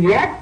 Yet